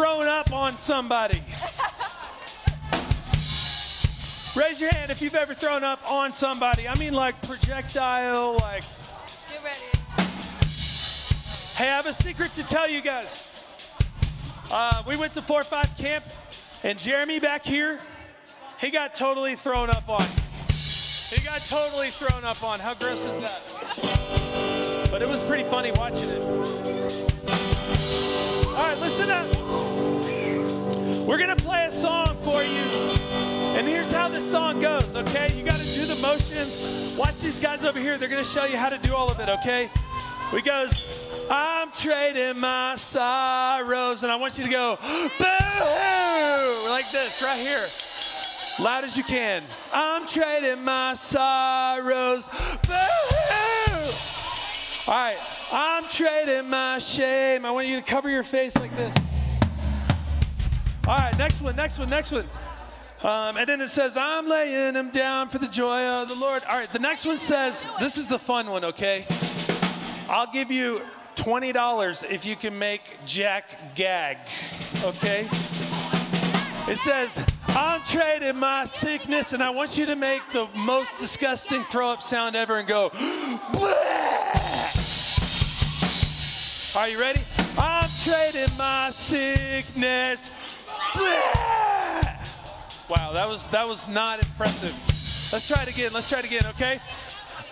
thrown up on somebody? Raise your hand if you've ever thrown up on somebody. I mean, like projectile, like. Get ready. Hey, I have a secret to tell you guys. Uh, we went to 4 5 camp, and Jeremy back here, he got totally thrown up on. He got totally thrown up on. How gross is that? But it was pretty funny watching it. Listen up. We're going to play a song for you. And here's how this song goes, okay? You got to do the motions. Watch these guys over here. They're going to show you how to do all of it, okay? We goes, I'm trading my sorrows. And I want you to go, boo! Like this, right here. Loud as you can. I'm trading my sorrows. Boo! All right. I'm trading my shame. I want you to cover your face like this. All right, next one, next one, next one. Um, and then it says, I'm laying him down for the joy of the Lord. All right, the next one says, this is the fun one, okay? I'll give you $20 if you can make Jack gag, okay? It says, I'm trading my sickness, and I want you to make the most disgusting throw up sound ever and go, Bleh! Are you ready? I'm trading my sickness. Wow, that was that was not impressive. Let's try it again. Let's try it again, okay?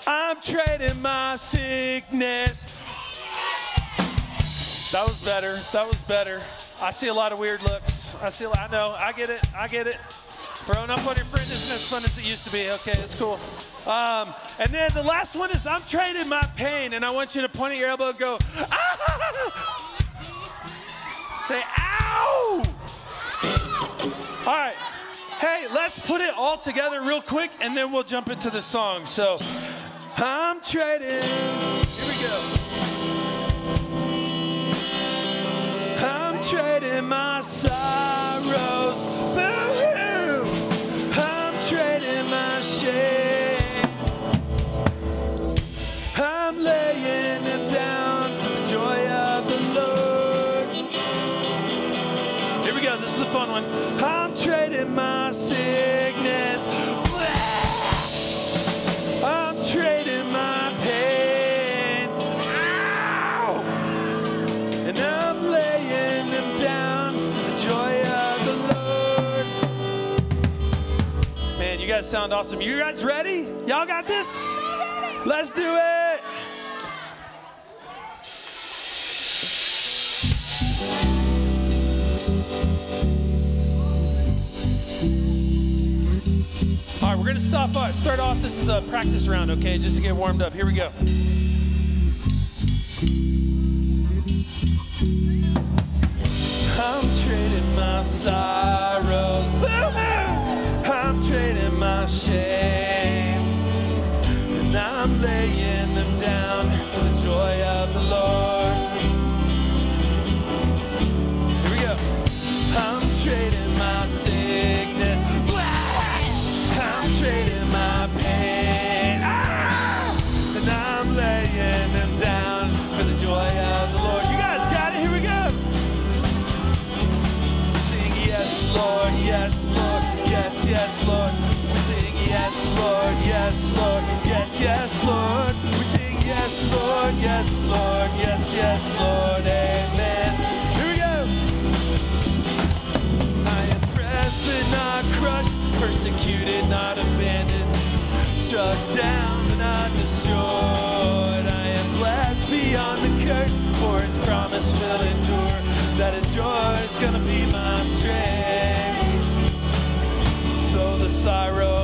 I'm trading my sickness. That was better. That was better. I see a lot of weird looks. I see. I know. I get it. I get it. Throwing up on your friend isn't as fun as it used to be. Okay, it's cool. Um, and then the last one is I'm trading my pain, and I want you to point at your elbow and go, ah! Say, ow! All right. Hey, let's put it all together real quick, and then we'll jump into the song. So, I'm trading. Here we go. I'm trading my sorrows. Sound awesome. You guys ready? Y'all got this? Let's do it. All right, we're gonna stop. uh, Start off. This is a practice round, okay? Just to get warmed up. Here we go. I'm trading my sorrows. Boo-hoo! I'm trading my shame. And I'm laying them down for the joy of the Lord. Yes, Lord. We sing yes, Lord, yes, Lord, yes, yes, Lord. Amen. Here we go. I am pressed but not crushed, persecuted, not abandoned, struck down but not destroyed. I am blessed beyond the curse, for his promise will endure. That his joy is gonna be my strength. Though the sorrow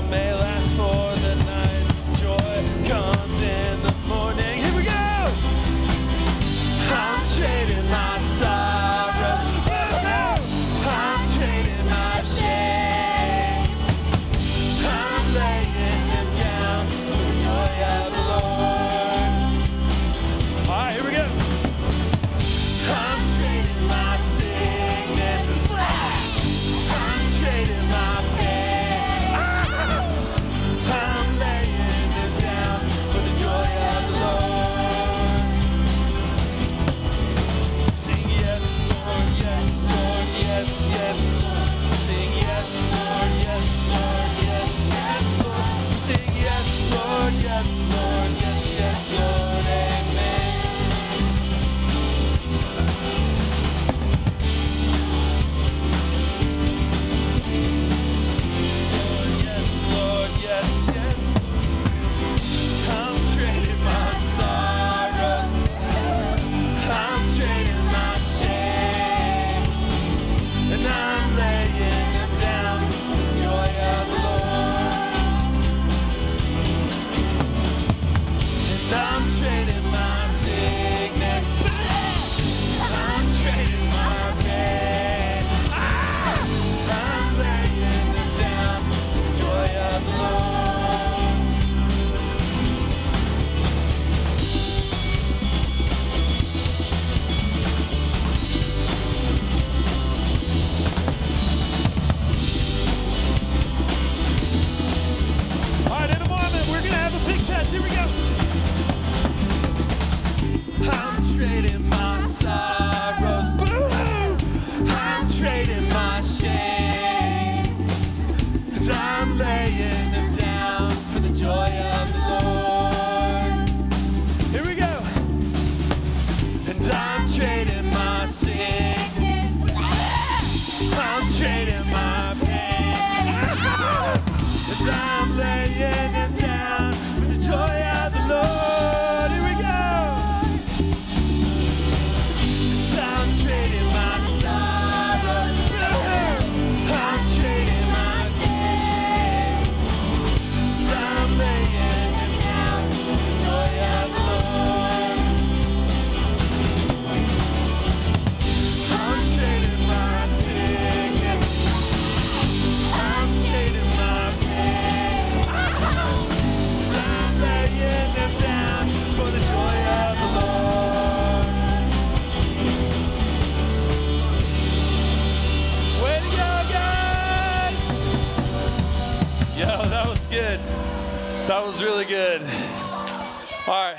That was really good. All right.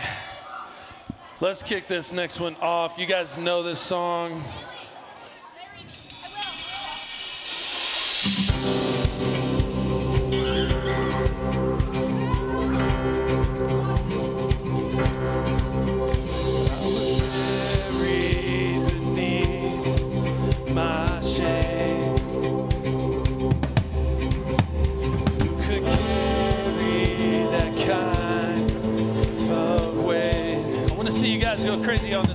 Let's kick this next one off. You guys know this song. crazy on this.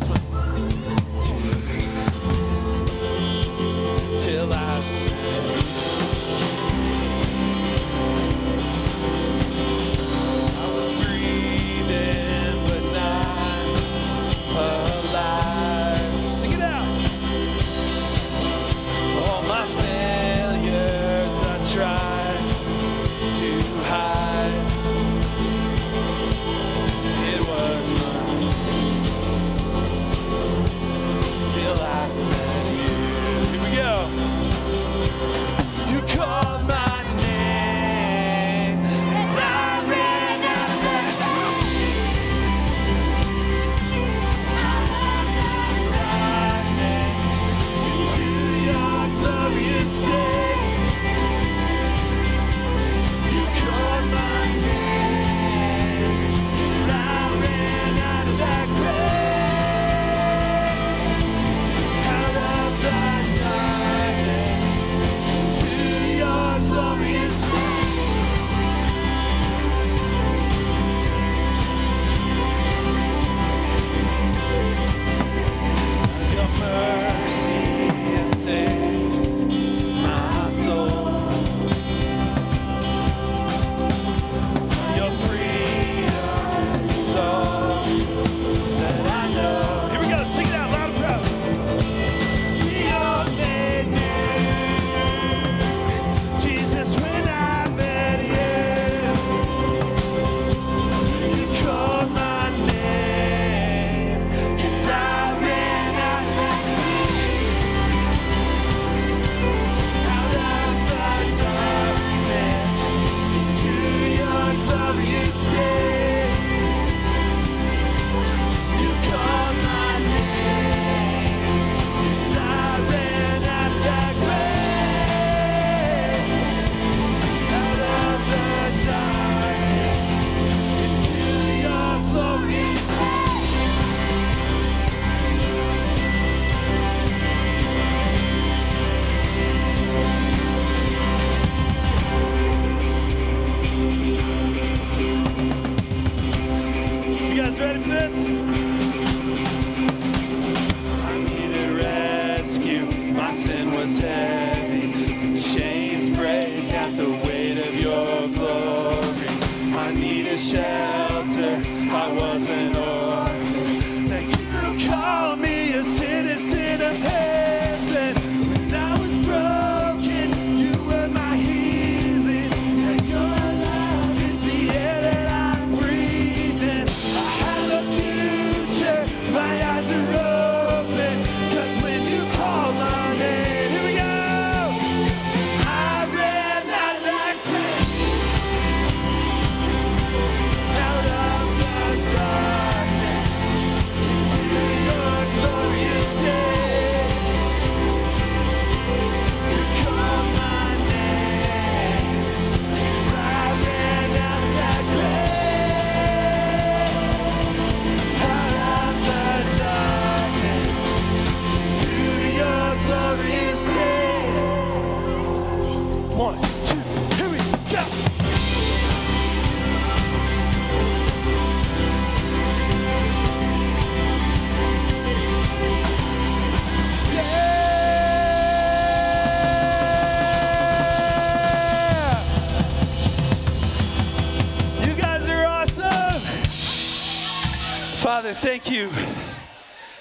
thank you.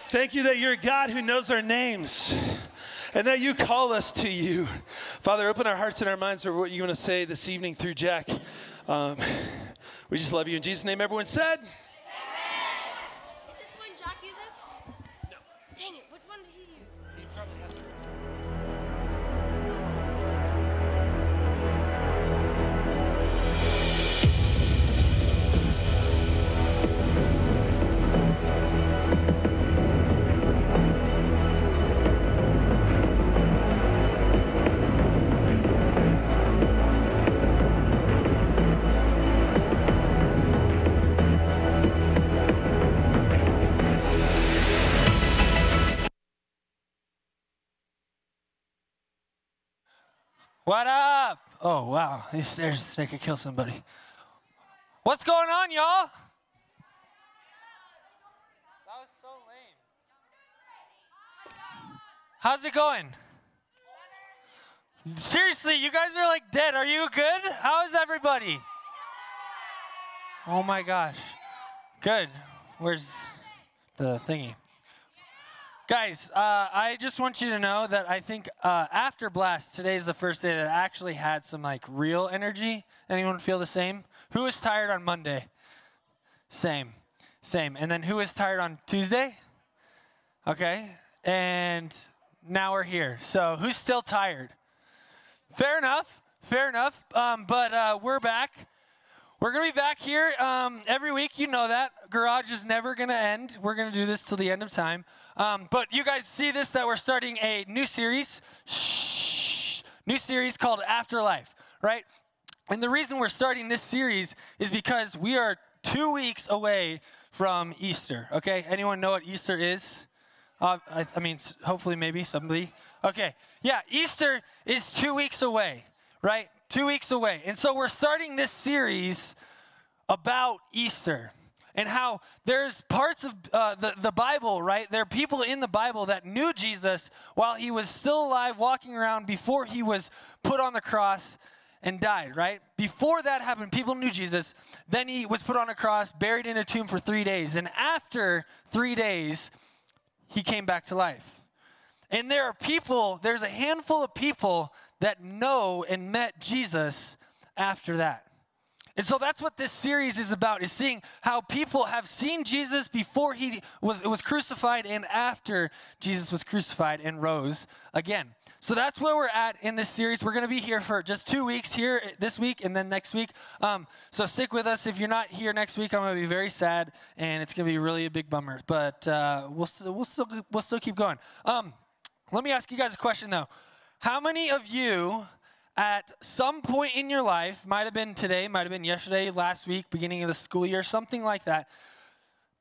Thank you that you're a God who knows our names and that you call us to you. Father, open our hearts and our minds for what you want to say this evening through Jack. Um, we just love you. In Jesus' name, everyone said, What up? Oh, wow. These stairs, they could kill somebody. What's going on, y'all? That was so lame. How's it going? Seriously, you guys are like dead. Are you good? How is everybody? Oh my gosh. Good. Where's the thingy? Guys, uh, I just want you to know that I think uh, after Blast, today's the first day that I actually had some like real energy. Anyone feel the same? Who was tired on Monday? Same, same. And then who was tired on Tuesday? Okay. And now we're here. So who's still tired? Fair enough. Fair enough. Um, but uh, we're back. We're going to be back here um, every week. You know that. Garage is never going to end. We're going to do this till the end of time. Um, but you guys see this that we're starting a new series. Shh, new series called Afterlife, right? And the reason we're starting this series is because we are two weeks away from Easter, okay? Anyone know what Easter is? Uh, I, I mean, hopefully, maybe somebody. Okay, yeah, Easter is two weeks away, right? Two weeks away. And so we're starting this series about Easter and how there's parts of uh, the, the Bible, right? There are people in the Bible that knew Jesus while he was still alive, walking around before he was put on the cross and died, right? Before that happened, people knew Jesus. Then he was put on a cross, buried in a tomb for three days. And after three days, he came back to life. And there are people, there's a handful of people that know and met Jesus after that. And so that's what this series is about is seeing how people have seen Jesus before he was, was crucified and after Jesus was crucified and rose again. So that's where we're at in this series. We're going to be here for just two weeks here this week and then next week. Um, so stick with us. If you're not here next week, I'm going to be very sad and it's going to be really a big bummer. But uh, we'll, we'll, still, we'll still keep going. Um, let me ask you guys a question though. How many of you at some point in your life, might have been today, might have been yesterday, last week, beginning of the school year, something like that,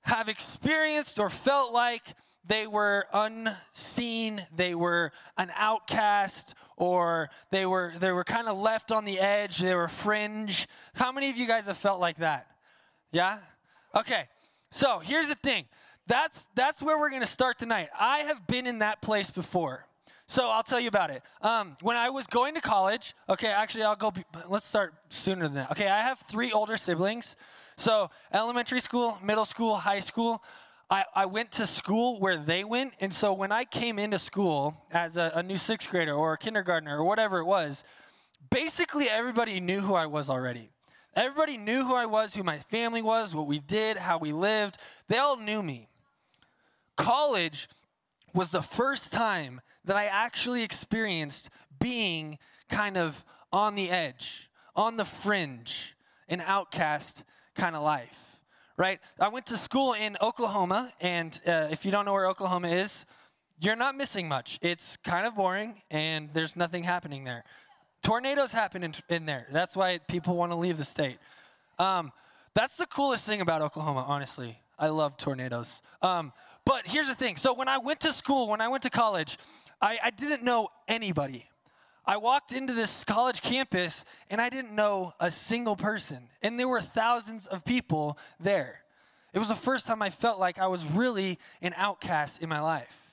have experienced or felt like they were unseen, they were an outcast, or they were they were kind of left on the edge, they were fringe. How many of you guys have felt like that? Yeah? Okay. So, here's the thing. That's that's where we're to start tonight. I have been in that place before. So I'll tell you about it. Um, when I was going to college, okay, actually, I'll go, let's start sooner than that. Okay, I have three older siblings. So elementary school, middle school, high school. I, I went to school where they went. And so when I came into school as a, a new sixth grader or a kindergartner or whatever it was, basically everybody knew who I was already. Everybody knew who I was, who my family was, what we did, how we lived. They all knew me. College was the first time that I actually experienced being kind of on the edge, on the fringe, an outcast kind of life, right? I went to school in Oklahoma, and uh, if you don't know where Oklahoma is, you're not missing much. It's kind of boring, and there's nothing happening there. Tornadoes happen in, in there. That's why people want to leave the state. Um, that's the coolest thing about Oklahoma, honestly. I love tornadoes. Um, but here's the thing. So when I went to school, when I went to college, I, I didn't know anybody. I walked into this college campus and I didn't know a single person. And there were thousands of people there. It was the first time I felt like I was really an outcast in my life.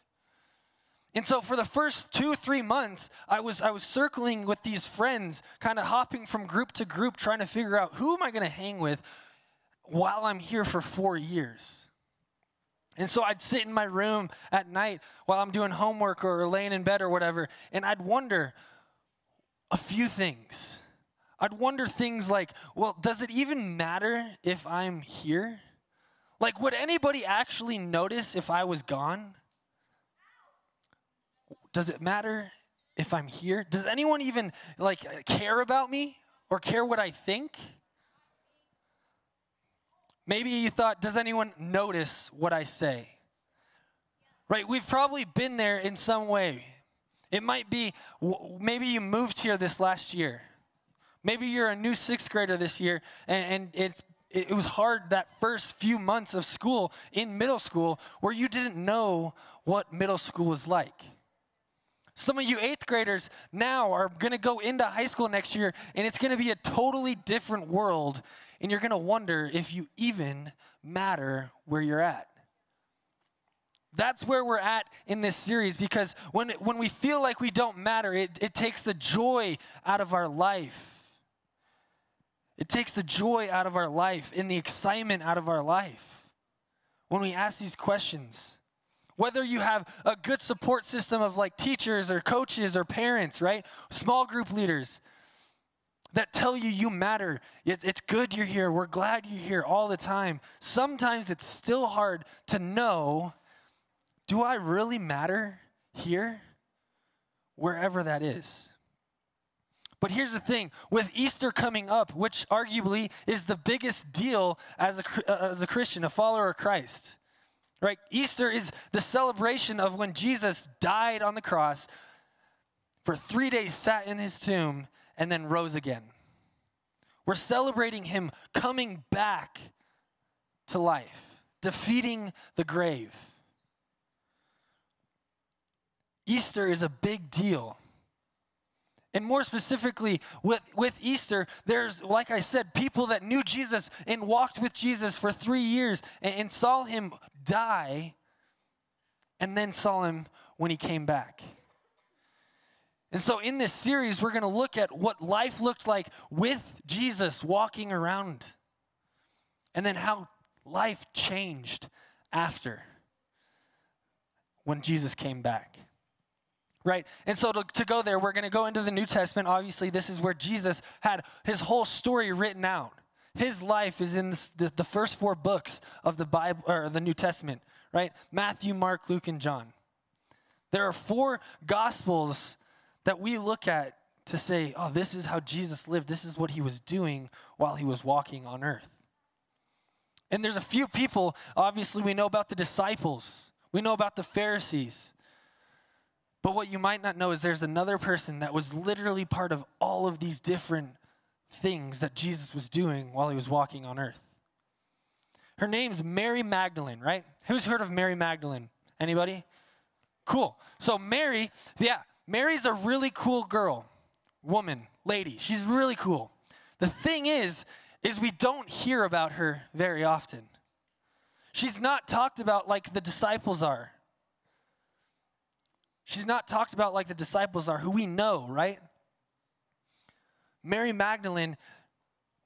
And so for the first two, three months, I was, I was circling with these friends, kind of hopping from group to group, trying to figure out who am I going to hang with while I'm here for four years. And so I'd sit in my room at night while I'm doing homework or laying in bed or whatever, and I'd wonder a few things. I'd wonder things like, well, does it even matter if I'm here? Like, would anybody actually notice if I was gone? Does it matter if I'm here? Does anyone even like care about me or care what I think? Maybe you thought, does anyone notice what I say? Right? We've probably been there in some way. It might be, maybe you moved here this last year. Maybe you're a new sixth grader this year, and, and it's it was hard that first few months of school in middle school where you didn't know what middle school was like. Some of you eighth graders now are going to go into high school next year, and it's going to be a totally different world, and you're going to wonder if you even matter where you're at. That's where we're at in this series because when, when we feel like we don't matter, it, it takes the joy out of our life. It takes the joy out of our life and the excitement out of our life when we ask these questions. Whether you have a good support system of like teachers or coaches or parents, right? Small group leaders that tell you you matter. it's good you're here. We're glad you're here all the time. Sometimes it's still hard to know do I really matter here? Wherever that is. But here's the thing with Easter coming up, which arguably is the biggest deal as a, uh, as a Christian, a follower of Christ, right? Easter is the celebration of when Jesus died on the cross, for three days sat in his tomb, and then rose again. We're celebrating him coming back to life, defeating the grave. Easter is a big deal. And more specifically, with, with Easter, there's, like I said, people that knew Jesus and walked with Jesus for three years and, and saw him die and then saw him when he came back. And so, in this series, we're going to look at what life looked like with Jesus walking around and then how life changed after when Jesus came back right? And so to, to go there, we're going to go into the New Testament. Obviously, this is where Jesus had his whole story written out. His life is in the, the first four books of the Bible or the New Testament, right? Matthew, Mark, Luke, and John. There are four gospels that we look at to say, oh, this is how Jesus lived. This is what he was doing while he was walking on earth. And there's a few people, obviously, we know about the disciples, we know about the Pharisees. But what you might not know is there's another person that was literally part of all of these different things that Jesus was doing while he was walking on earth. Her name's Mary Magdalene, right? Who's heard of Mary Magdalene? Anybody? Cool. So Mary, yeah, Mary's a really cool girl, woman, lady. She's really cool. The thing is is we don't hear about her very often. She's not talked about like the disciples are. She's not talked about like the disciples are, who we know, right? Mary Magdalene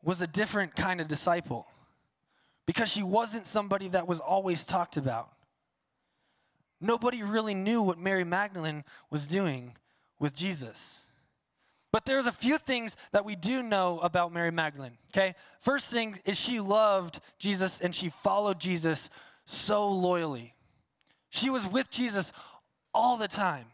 was a different kind of disciple because she wasn't somebody that was always talked about. Nobody really knew what Mary Magdalene was doing with Jesus. But there's a few things that we do know about Mary Magdalene, okay? First thing is she loved Jesus and she followed Jesus so loyally. She was with Jesus all the time.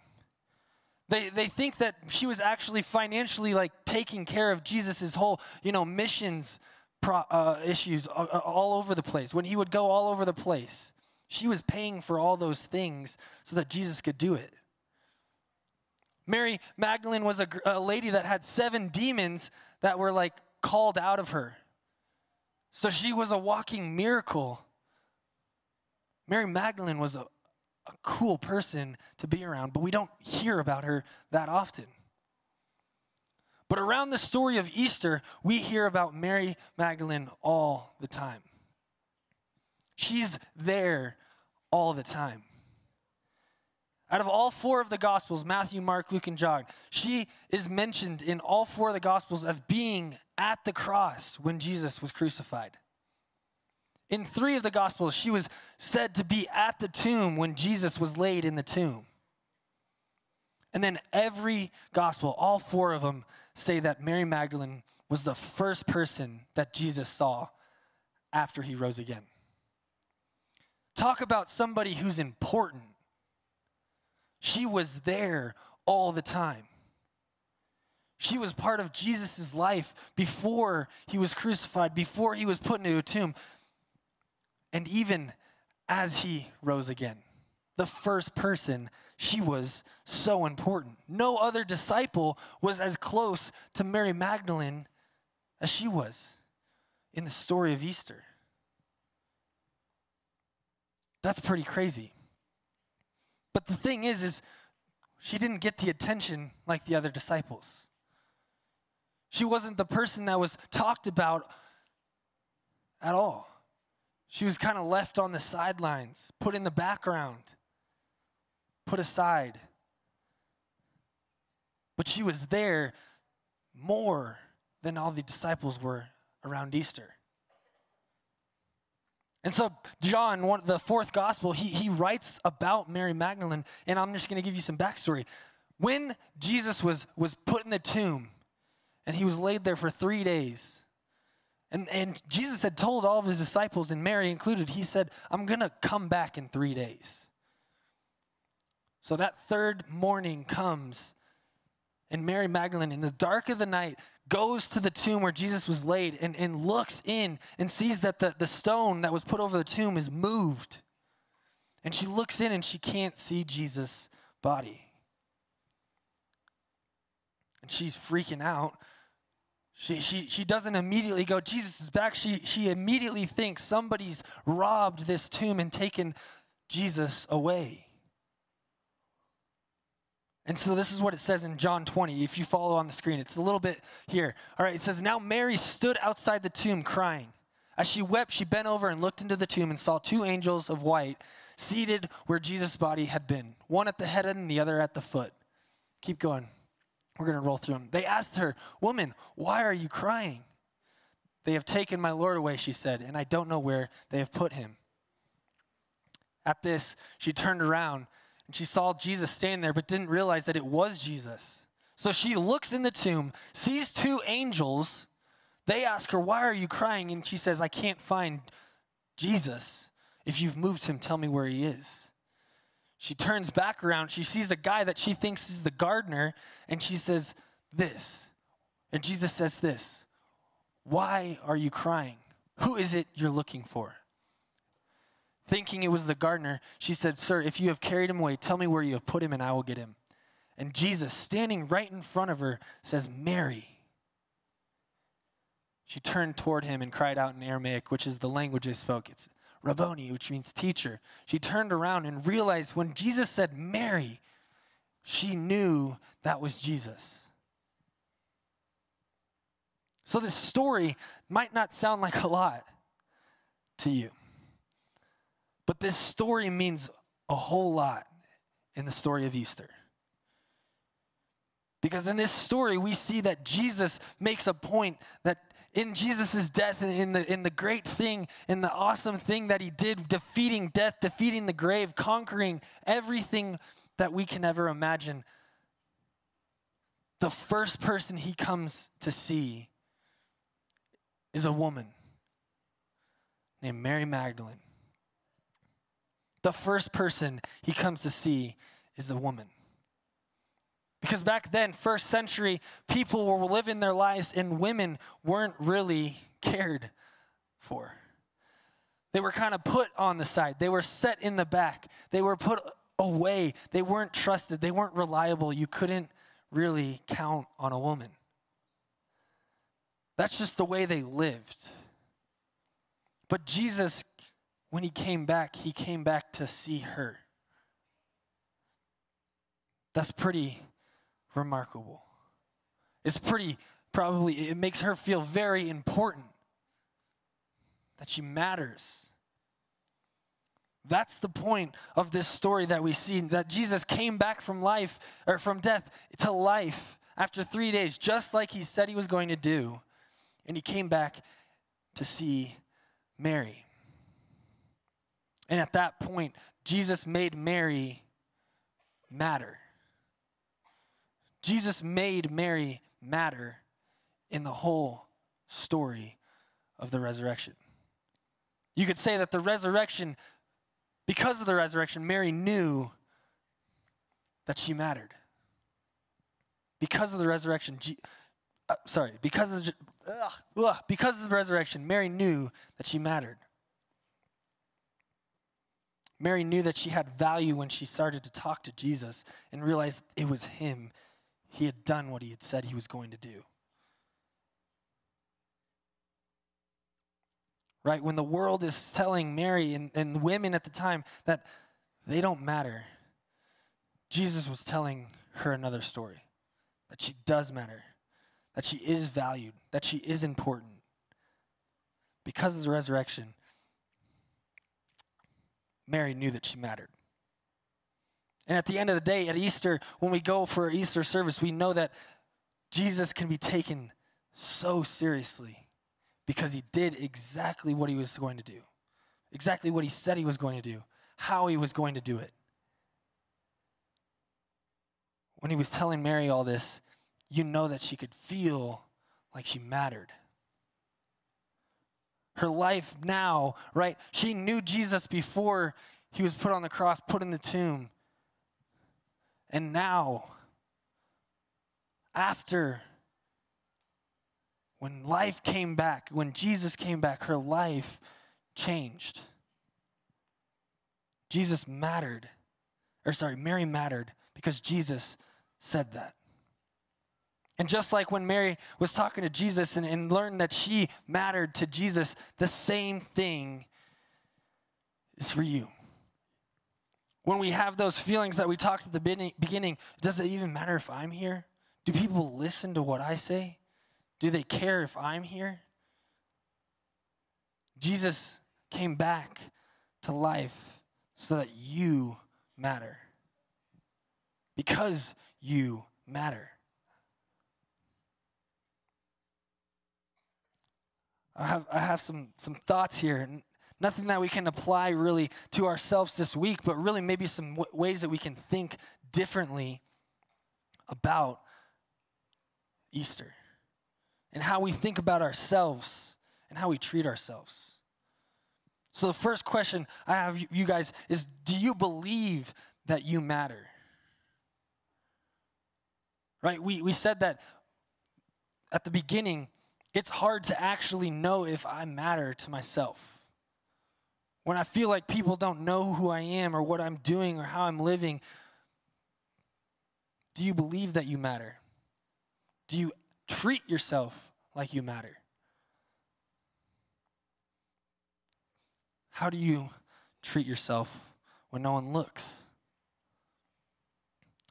They, they think that she was actually financially like taking care of Jesus's whole, you know, missions pro, uh, issues all, uh, uh, all over the place. When he would go all over the place, she was paying for all those things so that Jesus could do it. Mary Magdalene was a, a lady that had seven demons that were like called out of her. So she was a walking miracle. Mary Magdalene was a, a cool person to be around, but we don't hear about her that often. But around the story of Easter, we hear about Mary Magdalene all the time. She's there all the time. Out of all four of the Gospels Matthew, Mark, Luke, and John she is mentioned in all four of the Gospels as being at the cross when Jesus was crucified. In three of the Gospels, she was said to be at the tomb when Jesus was laid in the tomb. And then every Gospel, all four of them, say that Mary Magdalene was the first person that Jesus saw after he rose again. Talk about somebody who's important. She was there all the time. She was part of Jesus' life before he was crucified, before he was put into a tomb and even as he rose again. The first person, she was so important. No other disciple was as close to Mary Magdalene as she was in the story of Easter. That's pretty crazy. But the thing is is she didn't get the attention like the other disciples. She wasn't the person that was talked about at all. She was kind of left on the sidelines, put in the background, put aside. But she was there more than all the disciples were around Easter. And so, John, one, the fourth gospel, he, he writes about Mary Magdalene, and I'm just going to give you some backstory. When Jesus was, was put in the tomb and he was laid there for three days, and, and Jesus had told all of his disciples, and Mary included, he said, I'm going to come back in three days. So that third morning comes, and Mary Magdalene, in the dark of the night, goes to the tomb where Jesus was laid and, and looks in and sees that the, the stone that was put over the tomb is moved. And she looks in and she can't see Jesus' body. And she's freaking out. She, she, she doesn't immediately go, Jesus is back. She, she immediately thinks somebody's robbed this tomb and taken Jesus away. And so this is what it says in John 20. If you follow on the screen, it's a little bit here. All right, it says, Now Mary stood outside the tomb crying. As she wept, she bent over and looked into the tomb and saw two angels of white seated where Jesus' body had been, one at the head and the other at the foot. Keep going. We're going to roll through them. They asked her, Woman, why are you crying? They have taken my Lord away, she said, and I don't know where they have put him. At this, she turned around and she saw Jesus standing there, but didn't realize that it was Jesus. So she looks in the tomb, sees two angels. They ask her, Why are you crying? And she says, I can't find Jesus. If you've moved him, tell me where he is. She turns back around. She sees a guy that she thinks is the gardener, and she says, This. And Jesus says, This. Why are you crying? Who is it you're looking for? Thinking it was the gardener, she said, Sir, if you have carried him away, tell me where you have put him, and I will get him. And Jesus, standing right in front of her, says, Mary. She turned toward him and cried out in Aramaic, which is the language they spoke. It's Rabboni, which means teacher. She turned around and realized when Jesus said Mary, she knew that was Jesus. So this story might not sound like a lot to you. But this story means a whole lot in the story of Easter. Because in this story, we see that Jesus makes a point that in Jesus' death, in the, in the great thing, in the awesome thing that he did, defeating death, defeating the grave, conquering everything that we can ever imagine, the first person he comes to see is a woman named Mary Magdalene the first person he comes to see is a woman. Because back then, first century, people were living their lives and women weren't really cared for. They were kind of put on the side, they were set in the back, they were put away, they weren't trusted, they weren't reliable. You couldn't really count on a woman. That's just the way they lived. But Jesus when he came back, he came back to see her. That's pretty remarkable. It's pretty, probably, it makes her feel very important that she matters. That's the point of this story that we see that Jesus came back from life or from death to life after three days, just like he said he was going to do. And he came back to see Mary. And at that point, Jesus made Mary matter. Jesus made Mary matter in the whole story of the resurrection. You could say that the resurrection, because of the resurrection, Mary knew that she mattered. Because of the resurrection, uh, sorry, because of the, ugh, ugh, because of the resurrection, Mary knew that she mattered. Mary knew that she had value when she started to talk to Jesus and realized it was him. He had done what he had said he was going to do. Right? When the world is telling Mary and, and women at the time that they don't matter, Jesus was telling her another story that she does matter, that she is valued, that she is important. Because of the resurrection, Mary knew that she mattered. And at the end of the day, at Easter, when we go for Easter service, we know that Jesus can be taken so seriously because he did exactly what he was going to do, exactly what he said he was going to do, how he was going to do it. When he was telling Mary all this, you know that she could feel like she mattered. Her life now, right? She knew Jesus before he was put on the cross, put in the tomb. And now, after, when life came back, when Jesus came back, her life changed. Jesus mattered, or sorry, Mary mattered because Jesus said that. And just like when Mary was talking to Jesus and, and learned that she mattered to Jesus, the same thing is for you. When we have those feelings that we talked at the beginning, does it even matter if I'm here? Do people listen to what I say? Do they care if I'm here? Jesus came back to life so that you matter. Because you matter. I have, I have some, some thoughts here. Nothing that we can apply really to ourselves this week, but really maybe some w- ways that we can think differently about Easter and how we think about ourselves and how we treat ourselves. So, the first question I have you guys is Do you believe that you matter? Right? We, we said that at the beginning, it's hard to actually know if I matter to myself. When I feel like people don't know who I am or what I'm doing or how I'm living, do you believe that you matter? Do you treat yourself like you matter? How do you treat yourself when no one looks?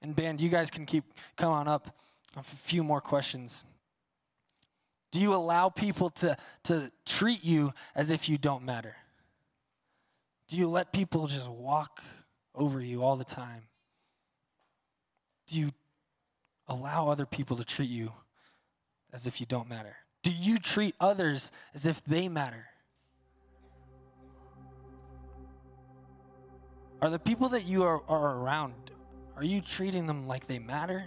And band, you guys can keep come on up. A few more questions. Do you allow people to, to treat you as if you don't matter? Do you let people just walk over you all the time? Do you allow other people to treat you as if you don't matter? Do you treat others as if they matter? Are the people that you are, are around, are you treating them like they matter?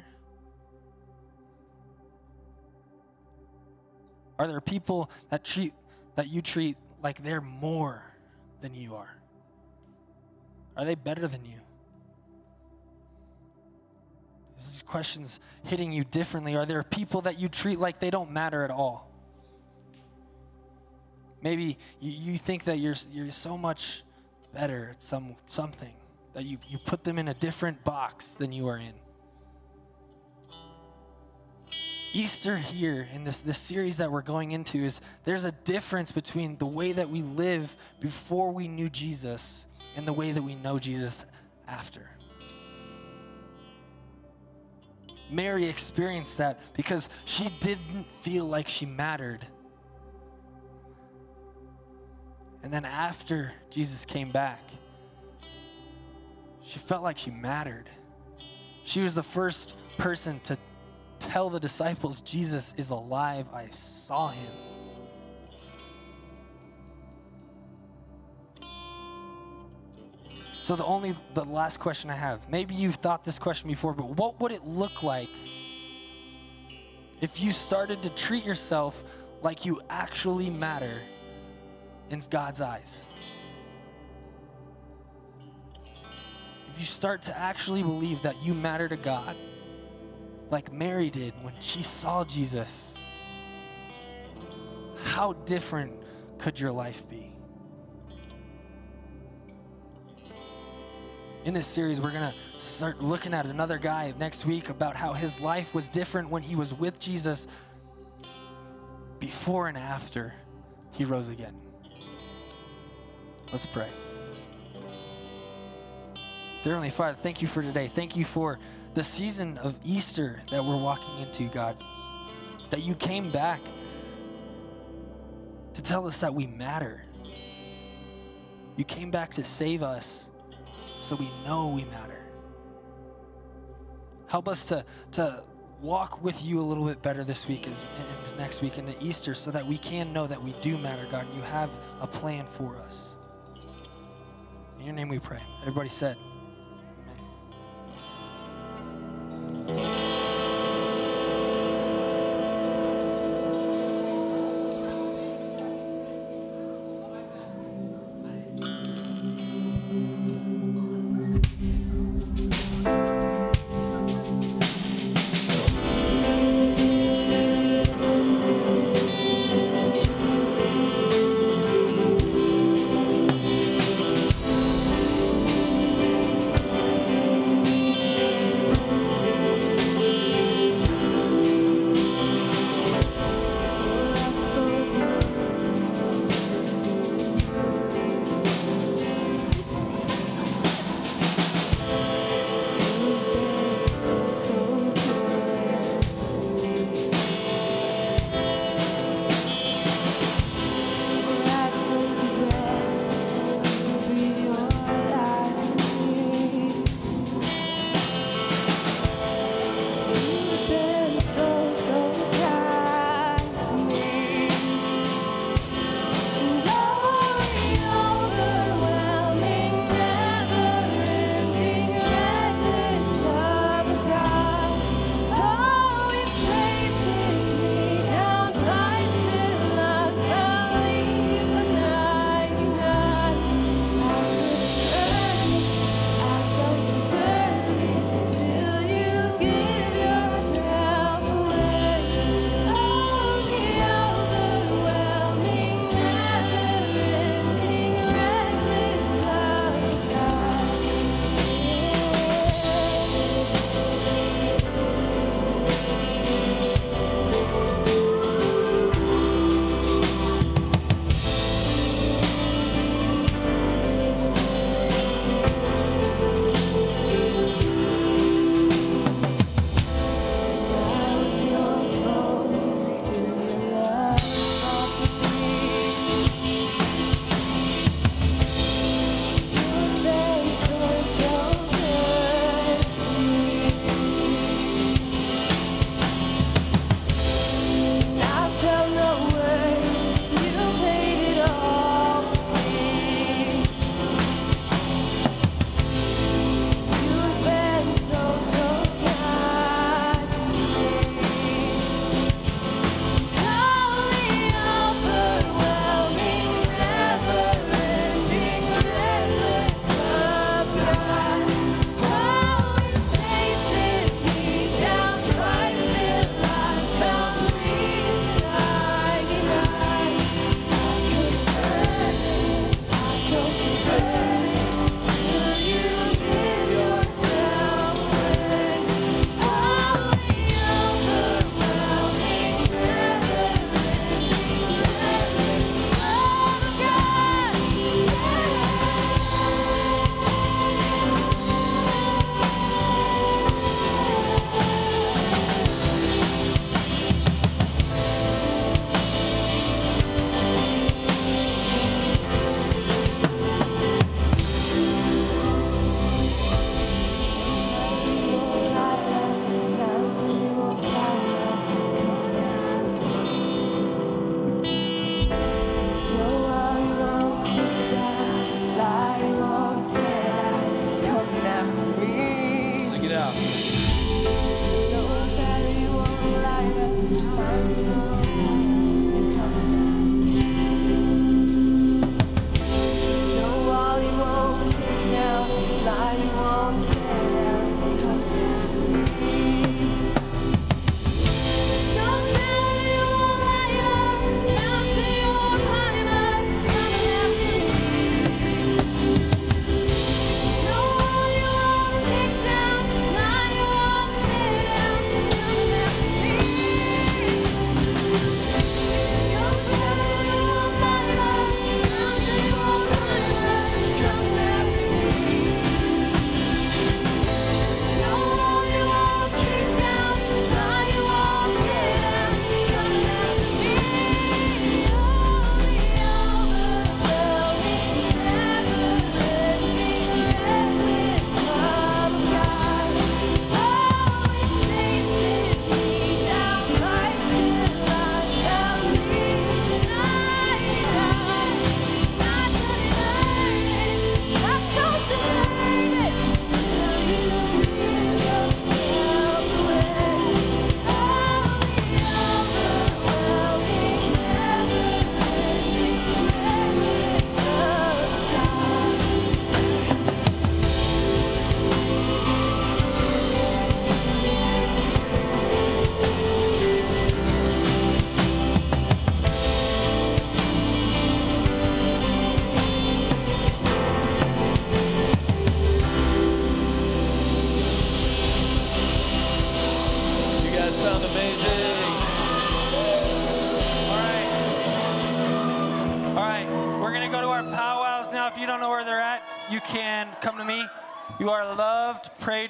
Are there people that treat that you treat like they're more than you are? Are they better than you? Is these questions hitting you differently? Are there people that you treat like they don't matter at all? Maybe you, you think that you're, you're so much better at some, something that you, you put them in a different box than you are in. Easter here in this, this series that we're going into is there's a difference between the way that we live before we knew Jesus and the way that we know Jesus after. Mary experienced that because she didn't feel like she mattered. And then after Jesus came back, she felt like she mattered. She was the first person to tell the disciples, Jesus is alive. I saw him. So the only the last question I have, maybe you've thought this question before, but what would it look like if you started to treat yourself like you actually matter in God's eyes? If you start to actually believe that you matter to God, like Mary did when she saw Jesus, how different could your life be? In this series, we're going to start looking at another guy next week about how his life was different when he was with Jesus before and after he rose again. Let's pray. Dear Heavenly Father, thank you for today. Thank you for the season of Easter that we're walking into, God. That you came back to tell us that we matter. You came back to save us so we know we matter. Help us to, to walk with you a little bit better this week and, next week into Easter so that we can know that we do matter, God, and you have a plan for us. In your name we pray. Everybody said,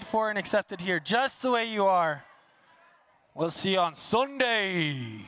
for, and accepted here, just the way you are. We'll see you on Sunday.